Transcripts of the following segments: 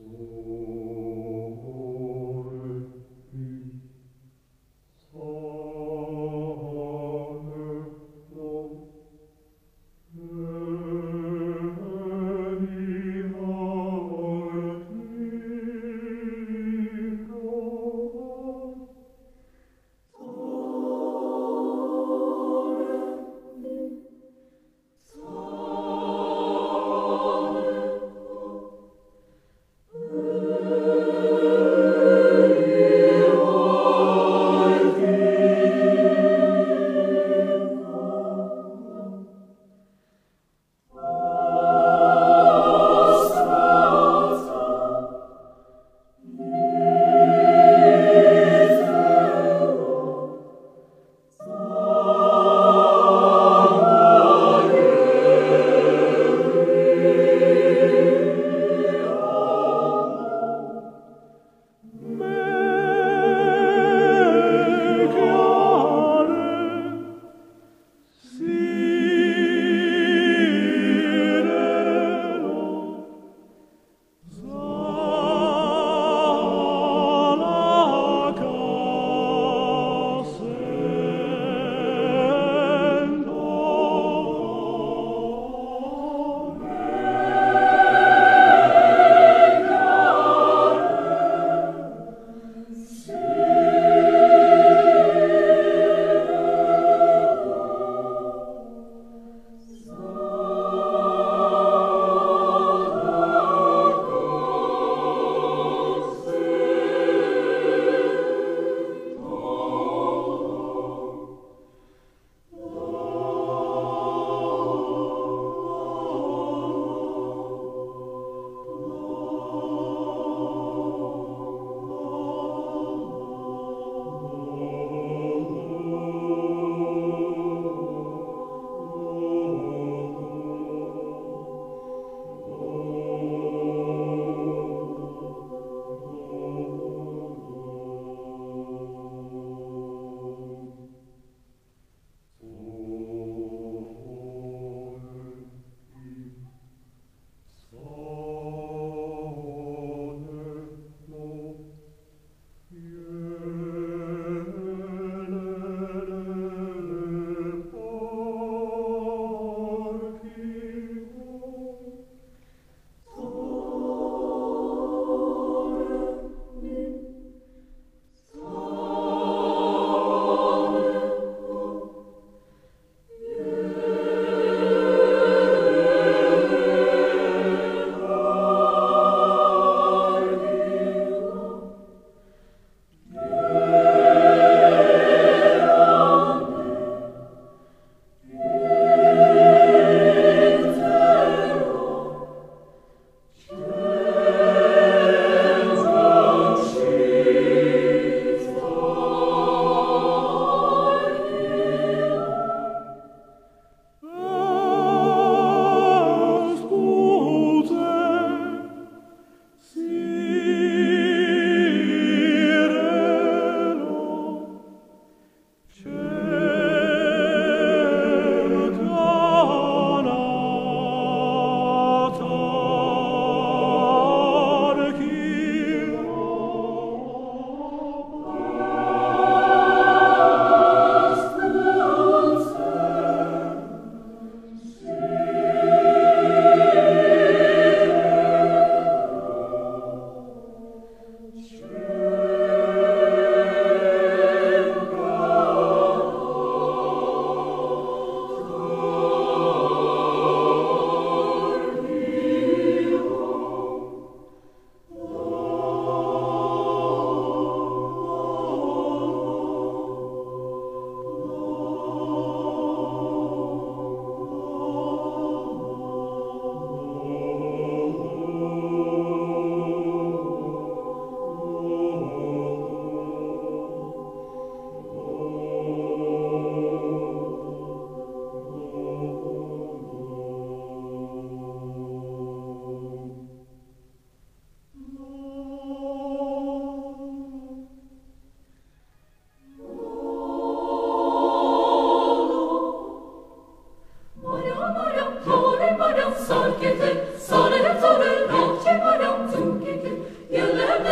Oh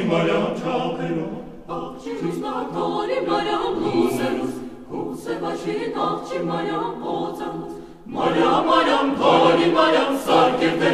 Oci marea ceapelor, Acirus natore marea muserus, Cuse vacina, ci marea poțamus, Marea, marea, poni, marea, sarchete,